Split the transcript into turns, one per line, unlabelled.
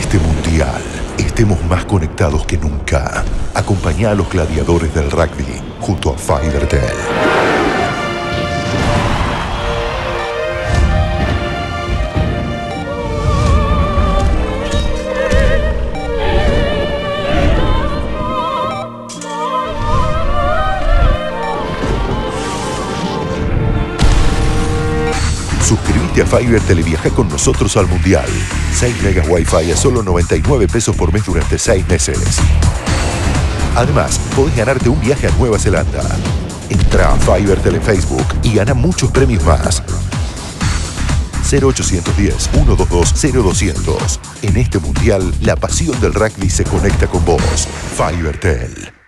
este mundial estemos más conectados que nunca. Acompañá a los gladiadores del rugby junto a FiberTel. Suscríbete a FiberTel y viaja con nosotros al Mundial. 6 megas Wi-Fi a solo 99 pesos por mes durante 6 meses. Además, podés ganarte un viaje a Nueva Zelanda. Entra a FiberTel en Facebook y gana muchos premios más. 0810-122-0200. En este mundial, la pasión del rugby se conecta con vos. FiberTel.